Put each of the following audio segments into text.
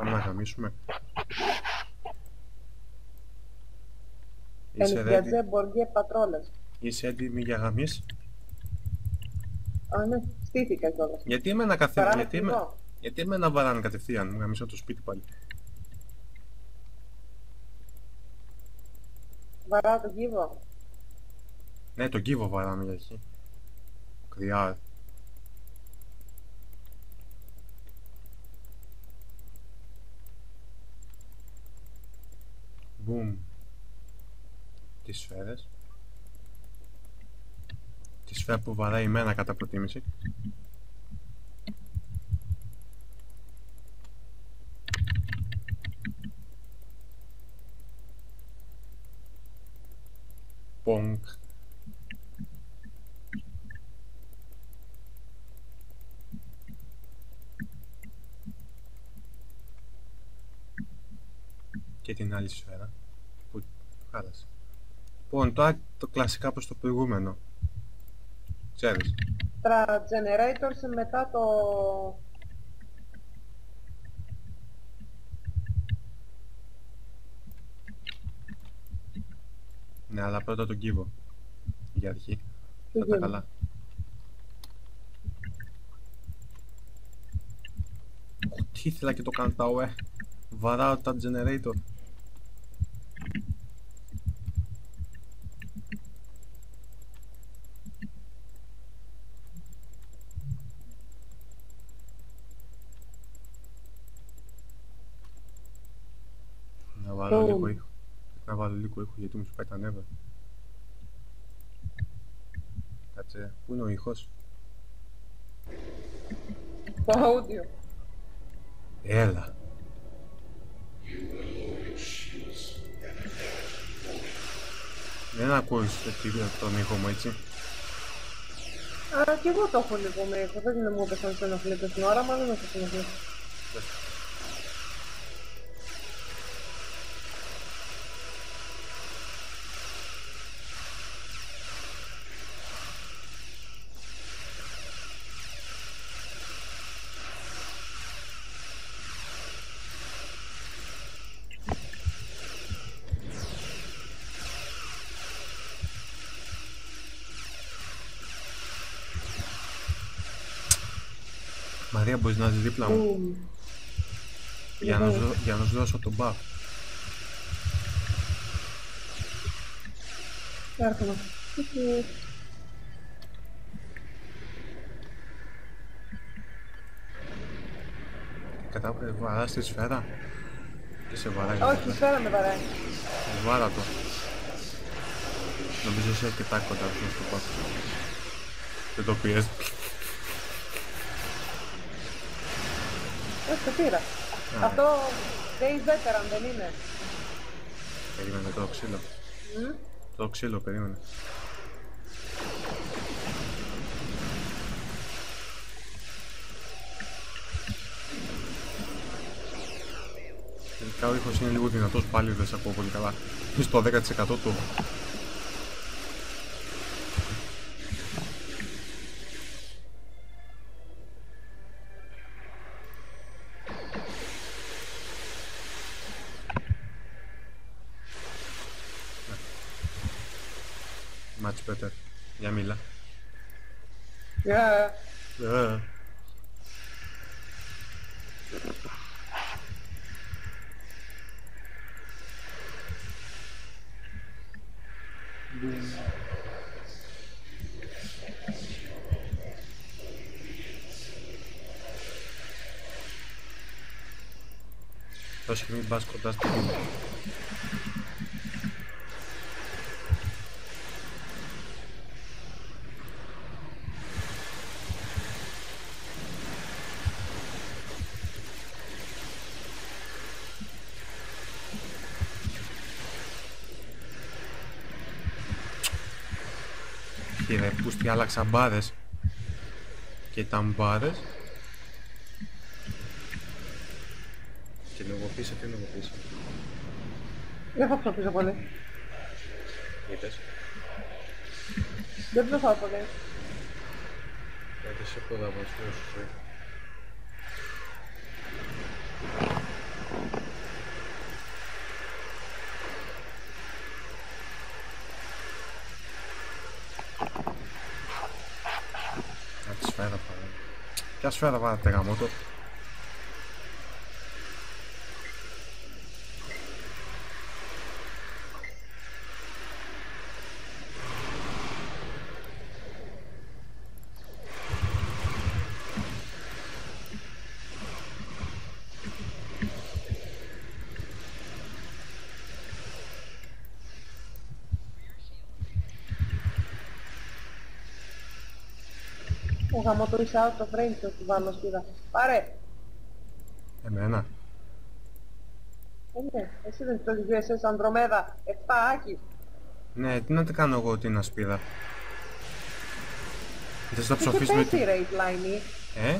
Πάμε να γαμίσουμε. Είσαι ready; Ελικιατζέ Μποργέ Πατρόλες. Είσαι έτοιμη για γαμίς. Α, ναι, στήθηκα κιόλας. Γιατί εμένα καθε... Παρά Γιατί, με... εδώ. Γιατί εμένα βαράνε κατευθείαν. Μου γαμίσω το σπίτι πάλι. Βαράω το κύβο. Ναι, τον κύβο βαράμε για εκεί. Κρυά. Μπουμ. Τις σφαίρες. Τη σφαίρα που βαράει εμένα κατά προτίμηση. Και την άλλη σφαίρα που χάλασε. Λοιπόν, τώρα το κλασικά προς το προηγούμενο. Ξέρεις. Τα generators μετά το... Ναι, αλλά πρώτα τον κύβο. Για αρχή. Τι Θα τα κύβο; καλά. Ω, Τι ήθελα και το καντάω, ε. Βαράω τα generator. Να βάλω Ω. λίγο ήχο. Να βάλω λίγο ήχο γιατί μου σπάει τα νεύρα. Κάτσε, πού είναι ο ήχος; Το audio. Έλα. Δεν ακούεις το- τον ήχο μου έτσι; Α, κι εγώ το έχω λίγο με ήχο. Δεν μου έπεσαν σε ενοχλείτε στην ώρα, μα δεν με σε ενοχλείτε. Μαρία μπορείς να είσαι δίπλα μου Μπουμ. για να, σου, για να σου δώσω τον buff. Έρχομαι. Χιχι. Κατά βαράς τη σφαίρα; Τι σε βαράει. Όχι, η σφαίρα; με βαράει. Βάρα το. Νομίζω είσαι αρκετά κοντά σου να στο πω. Δεν το πήρες. Όχι, το πήρα. Αυτό Days Veteran δεν είναι. Περίμενε το ξύλο. Μμ. Το ξύλο, περίμενε. Τελικά ο ήχος είναι λίγο δυνατός πάλι δεν σε ακούω πολύ καλά. Είναι στο 10% του. Much better. Για μίλα. Yeah. Ε. Όχι, μην πας κοντά στο κίνημα. Και ρε πούστη άλλαξα μπάρες Και τα μπάρες Και λογοποίησα, τι λογοποίησα Δεν θα ψοφίσω πολύ. Είπες Δεν ψοφάω πολύ. Γιατί σε προλάβω, σου σφαίρα. Ποια σφαίρα βάλατε γαμότο. Ο γαμό το είσαι out of range, το του βάλω σπίδα. Πάρε! Εμένα. Ε, ναι, εσύ δεν το USS Ανδρομέδα, 7 άκι. Ναι, τι να τα κάνω εγώ την ασπίδα. Δεν θα Σου είχε ψοφήσουμε πέσει τη... ρε η πλαϊνή. Ε,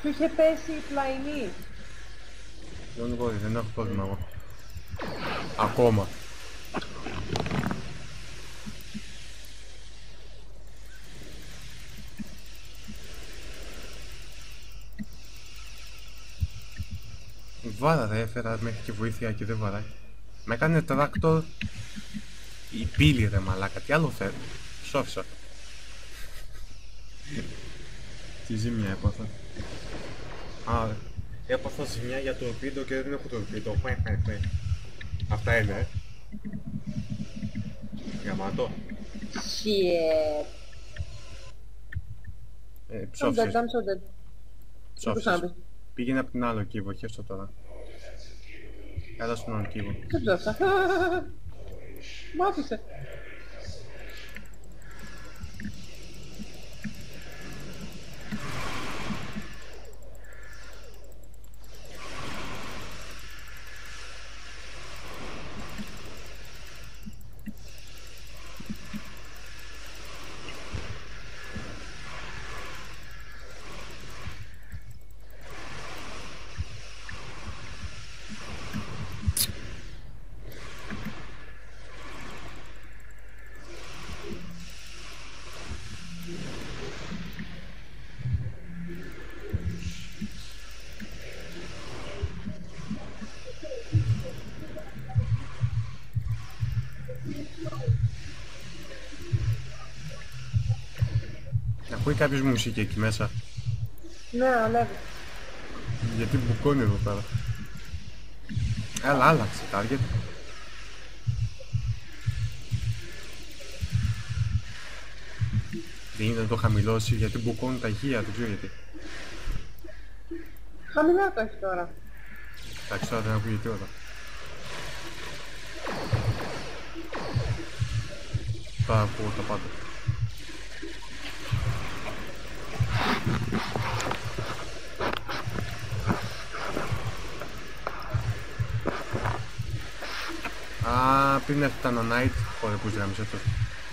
Σου είχε πέσει η πλαϊνή. don't worry, δεν έχω πρόβλημα εγώ. Ακόμα. Βάρα ρε, έφερα μέχρι και βοήθεια και δεν βαράει. Με έκανε tractor η πύλη ρε μαλάκα, τι άλλο θέλω. Ψόφησα. Τι ζημιά έπαθα. Α, έπαθα ζημιά για το βίντεο και δεν έχω το βίντεο. Χουε, χουε, χουε. Αυτά είναι, ε. Γαμάτο. Shit. Ε, I'm dead, ψόφισες. I'm so dead. Τι Ψόφισες. ξαναπες. Πήγαινε από την άλλο κύβο, χέστο τώρα. Έλα στον άλλο κύβο. Δεν ψόφισα. Ακούει κάποιος μουσική εκεί μέσα; Ναι, αλεύει. Γιατί μπουκώνει εδώ πέρα. Έλα, άλλαξε target. Δεν είναι να το χαμηλώσει γιατί μπουκώνει τα ηχεία, δεν ξέρω γιατί. Χαμηλά το έχει τώρα. Εντάξει, τώρα δεν ακούγεται τίποτα. Τώρα ακούω τα πάντα. Α, πριν έρθει τα nanite, ωραία που γράμμισε αυτό.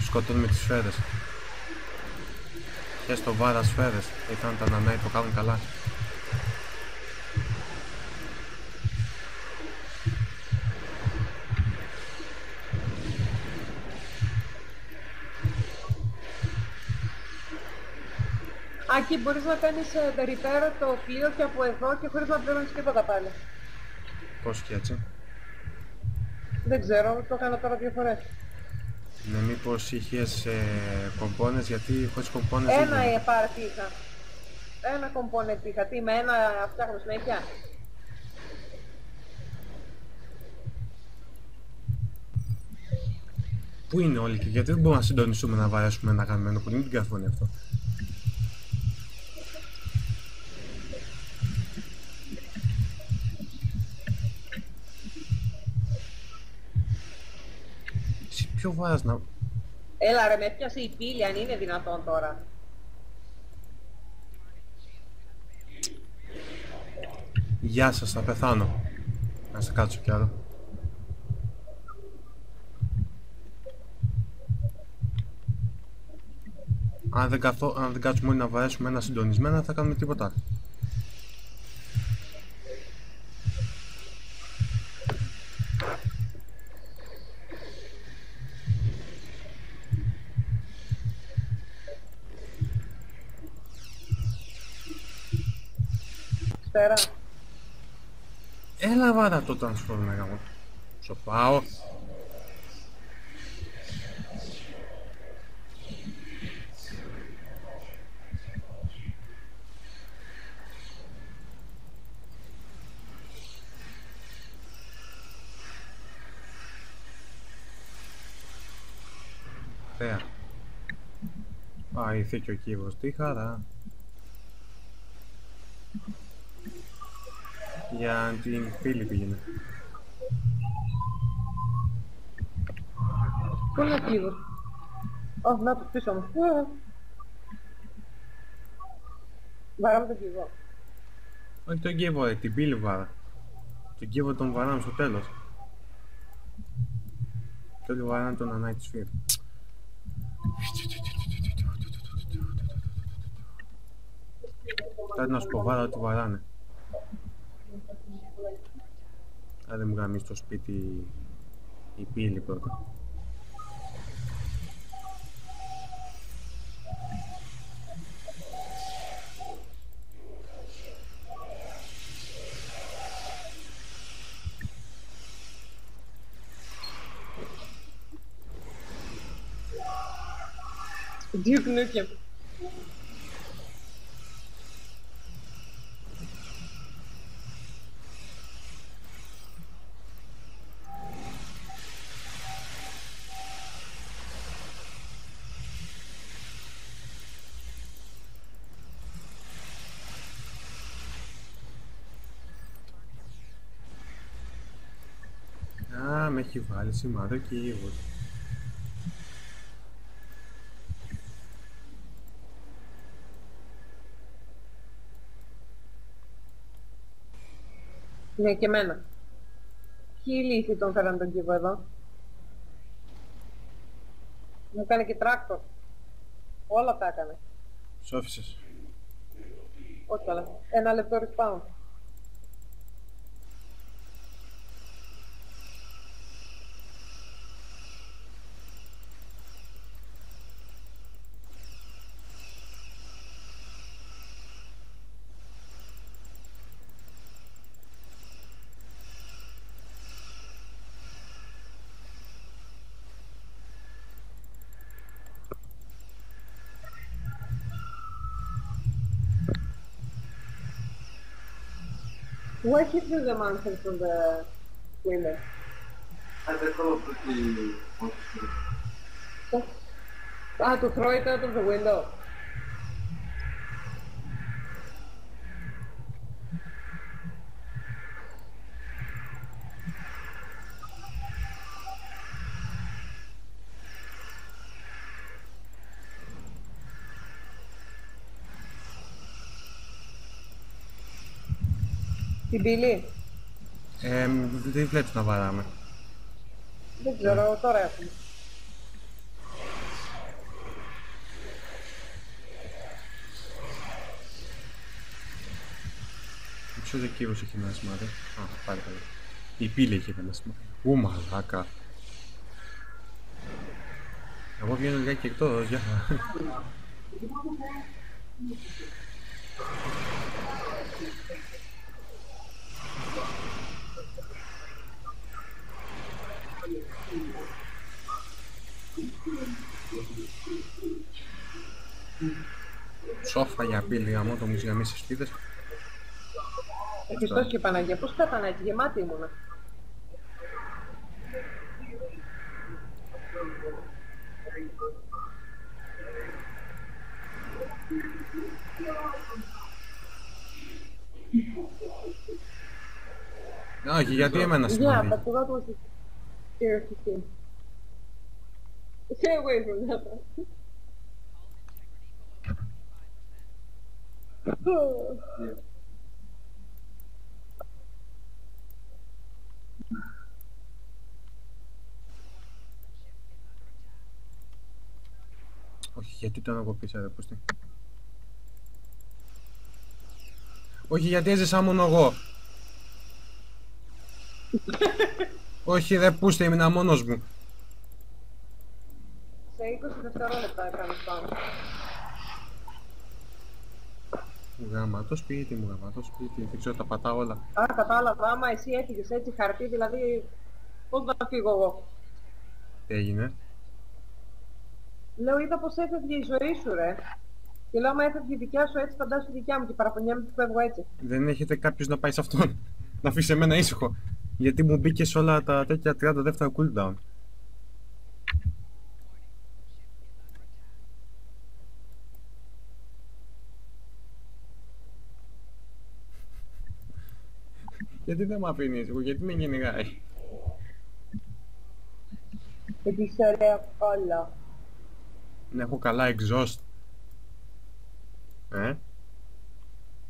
Σκοτώνουμε τις σφαίρες. Και στο βάρα σφαίρες, ήταν τα nanite το κάνουν καλά. Άκη, μπορείς να κάνεις ε, repair το πλοίο και από εδώ και χωρίς να πληρώνεις τίποτα πάλι. Πώς και έτσι. Δεν ξέρω, το έκανα τώρα δύο φορές. Ναι, μήπως είχες ε, κομπόνες, γιατί χωρίς κομπόνες δεν Ένα γίνεται. ε, πάρτι είχα. Ένα component είχα. Τι, με ένα φτιάχνω συνέχεια. Πού είναι όλοι και γιατί δεν μπορούμε να συντονιστούμε να βαρέσουμε ένα γαμμένο που δεν την καθόνει αυτό. Εσύ ποιο βάρας να... Έλα ρε, με έπιασε η πύλη, αν είναι δυνατόν τώρα. Γεια σας, θα πεθάνω. Να σε κάτσω κι άλλο. Αν δεν, καθώ, αν δεν κάτσουμε όλοι να βαρέσουμε ένα συντονισμένα, θα κάνουμε τίποτα. Σφαίρα. ομάδα το transform μου. κάνω. Πάω. Ωραία. Α, ήρθε και ο κύβος. Τι χαρά. Για την πύλη πήγαινε. Πού είναι ο κύβος. Ω, να το πίσω μου. Ε. Βαράμε τον κύβο. Όχι τον κύβο, ρε, την πύλη βάρα. Τον κύβο τον βαράμε στο τέλος. Και όλοι βαράνε τον ανάγκη της φύρ. Κάτι να σου πω, βάρα ό,τι βαράνε. Άντε μου γαμίσει στο σπίτι η πύλη πρώτα. Duke Nukem. Α, με έχει βάλει σημάδι και ήγος. Ναι, και εμένα. Ποιοι ηλίθιοι τον φέραν τον κύβο εδώ; Μου έκανε και tractor. Όλα τα έκανε. Ψόφησες. Όχι καλά. Ένα λεπτό respawn. Hit through the mountain from the window? I pretty mostly. Ah, to throw it out of the window. Την πύλη. Ε, μ, δεν βλέπεις να βαράμε. Δεν ξέρω, τώρα έχουμε. Ποιος ο κύριος έχει ένα σημάδι; Α, πάλι καλά. Η πύλη έχει ένα σημάδι. Ου, μαλάκα. Εγώ βγαίνω λιγάκι εκτός, γεια. Σόφα για πύλη, γαμώ το μου γαμίσεις σπίδες. Χριστός και Παναγία, πώς πέθανα έτσι, γεμάτη ήμουνα. Όχι, γιατί εμένα Yeah, σημάδι. but what was it? Here, 15. Stay away from that. Yeah. Όχι, γιατί τον εγώ πίσω, ρε πούστη. Όχι, γιατί έζησα μόνο εγώ. Όχι, ρε πούστη, ήμουν μόνος μου. Σε 20 δευτερόλεπτα έκανες πάνω. Γάμα το σπίτι μου, γάμα το σπίτι, δεν ξέρω, τα πατάω όλα. Α, κατάλαβα, άμα εσύ έφυγες έτσι χαρτί, δηλαδή πώς να φύγω εγώ; Τι έγινε. Λέω, είδα πως έφευγε η ζωή σου, ρε. Και λέω, άμα έφευγε η δικιά σου, έτσι φαντάσου η δικιά μου και παραπονιάμαι που φεύγω έτσι. Δεν έχετε κάποιος να πάει σε αυτόν. να αφήσει εμένα ήσυχο. Γιατί μου μπήκες όλα τα τέτοια 30 δεύτερα cooldown. Γιατί δεν με αφήνεις, γιατί με γεννηγάει; Γιατί είσαι ωραία κόλλα. Ναι, έχω καλά exhaust. Ε;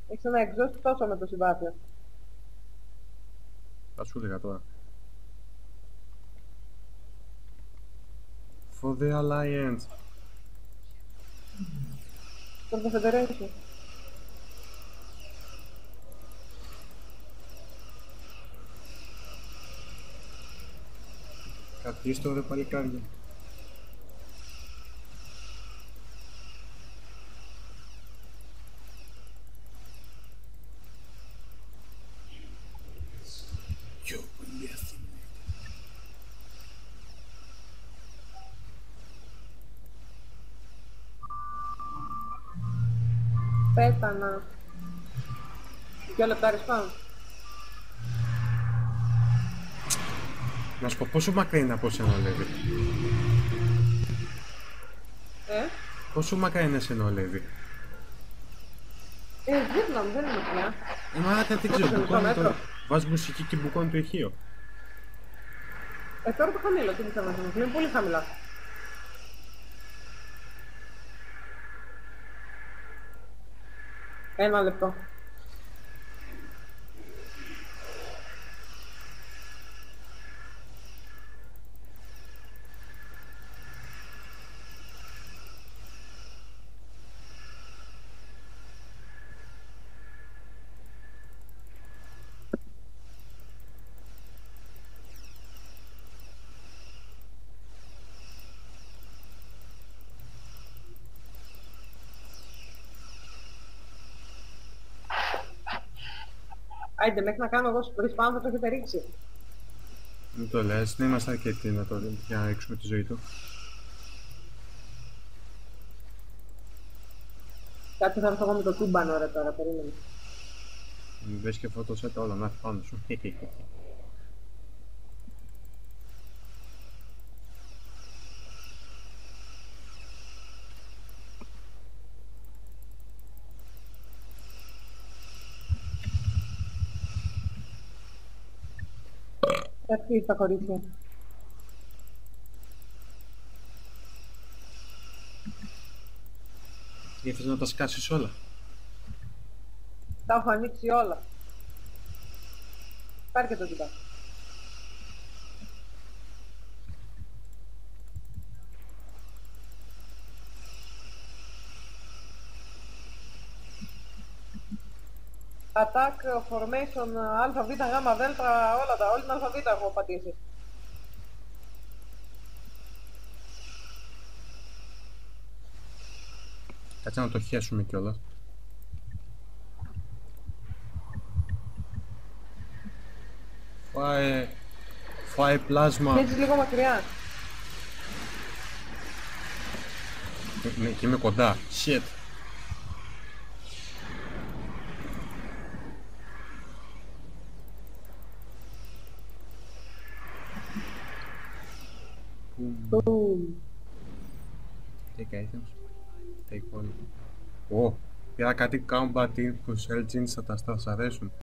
Έχεις ένα exhaust τόσο με το συμπάθειο θα σου έλεγα τώρα. For the Alliance. For the Federation. Καθίστε ρε παλικάρια. Πέθανα. Δυο λεπτά respawn. Να σου πω πόσο μακριά είναι από σένα ο Λέβη. Ε, Πόσο μακριά είναι εσένα ο Λέβη. ε, δίπλα μου, δεν είναι μακριά. Ε, μα δεν Πόσο ξέρω, είναι, μπουκώνει μισό το... μέτρο; Βάζεις μουσική και μπουκώνει το ηχείο. Ε, τώρα το χαμηλό, τι θα μας ενοχλεί, είναι πολύ χαμηλά. Ένα λεπτό. Άιντε, μέχρι να κάνω εγώ respawn θα το έχετε ρίξει. Μην το λες, δεν είμαστε αρκετοί να το για να ρίξουμε τη ζωή του. Κάτι θα έρθω εγώ με το τούμπανο ρε τώρα, περίμενε. Μην πες και φωτοσέτα όλα να έρθει πάνω σου. Κάτι στα κορίτσια. Ήθελες να τα σκάσεις όλα; Τα έχω ανοίξει όλα. Πάρε και το τούμπα. Attack, formation, α, β, γ, δ, όλα τα, όλη την α, β έχω πατήσει. Κάτσε να το χέσουμε κιόλας. Φάε... Φάε πλάσμα. Πιέζεις λίγο μακριά. Ε, Ναι, και είμαι κοντά. Shit. Πήρα κάτι combat info, Elgins θα τα σας αρέσουν.